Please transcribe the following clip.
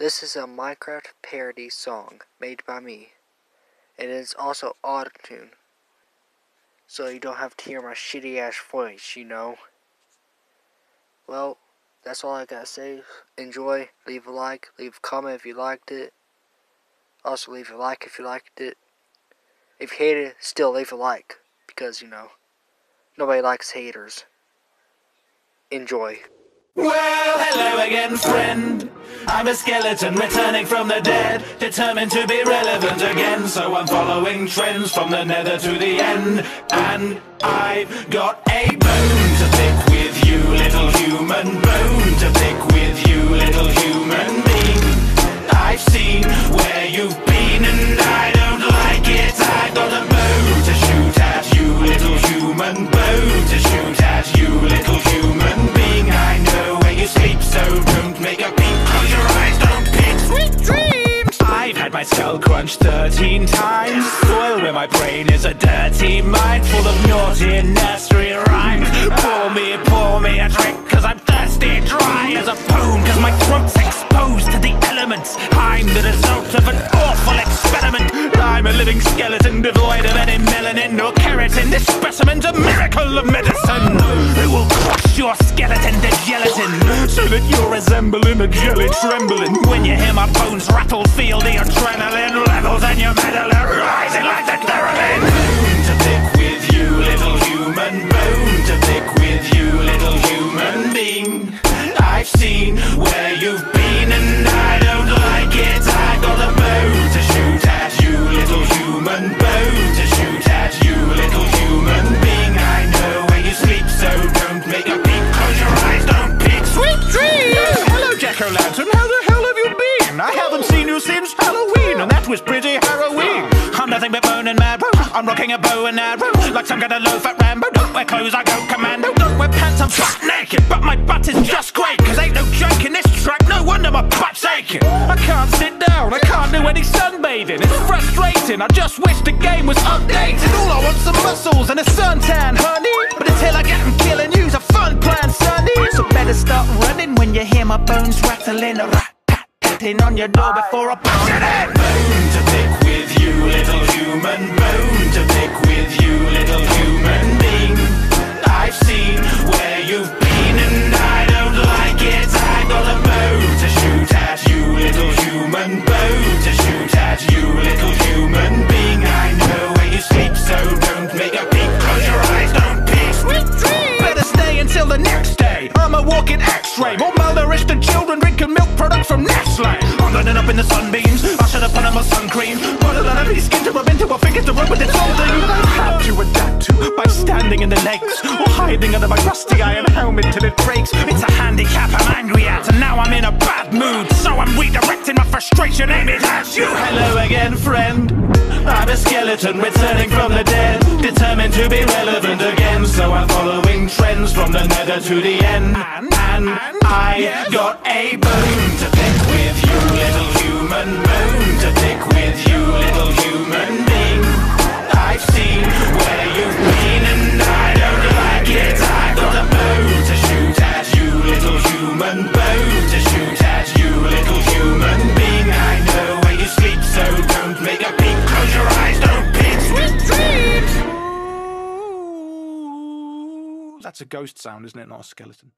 This is a Minecraft parody song made by me. And It is also autotune. So you don't have to hear my shitty ass voice, you know. Well, that's all I gotta say. Enjoy, leave a like, leave a comment if you liked it. Also leave a like if you liked it. If you hated it, still leave a like. Because, you know, nobody likes haters. Enjoy. Well, hello again, friend. I'm a skeleton returning from the dead, determined to be relevant again. So I'm following trends from the nether to the end. And I've got a bone to pick Skull crunched 13 times. Soil where my brain is a dirty mind full of naughty nursery rhymes. Pour me, pour me a drink, cause I'm thirsty, dry as a bone, cause my throat's exposed to the elements. I'm the result of an awful experiment. I'm a living skeleton devoid of any melanin or keratin. This specimen's a miracle of medicine. It will crush your skeleton to gelatin so that you're resembling a jelly trembling. When you hear my bones rattle, feel the adrenaline levels and your medulla rising like the theremin. Bone to pick with you, little human. Bone to pick with you, little human being. I've seen where you've been O'Lantern. How the hell have you been? I haven't seen you since Halloween, and that was pretty harrowing. I'm nothing but bone and marrow. I'm rocking a bow and arrow like some kind of low-fat Rambo. Don't wear clothes, I go commando. Don't wear pants, I'm butt naked, but my butt is just great. Cause ain't no joke in this track. No wonder my butt's aching. I can't sit down, I can't do any sunbathing. It's frustrating. I just wish the game was updated. All I want's some muscles and a suntan, honey. But until I get 'em killing you's a fun plan, sonny. So better start running when you hear my bones rattling. Tatting on your door before I punch it in. Bone to pick with you, little human. Bone to pick with you, little human I'm up in the sunbeams. I should have put on my sun cream. Rather than have skin to rub into a finger to rub with its own thing. I had to adapt to by standing in the legs or hiding under my rusty iron helmet till it breaks. It's a handicap I'm angry at, and now I'm in a bad mood. So I'm redirecting my frustration, aim it at you. Hello again, friend. I'm a skeleton returning from the dead, determined to be relevant again. So I'm following trends from the nether to the end. And, I got a bone human. To shoot at you, little human being. I know where you sleep, so don't make a peep. Close your eyes, don't peek. Sweet dreams. That's a ghost sound, isn't it? Not a skeleton.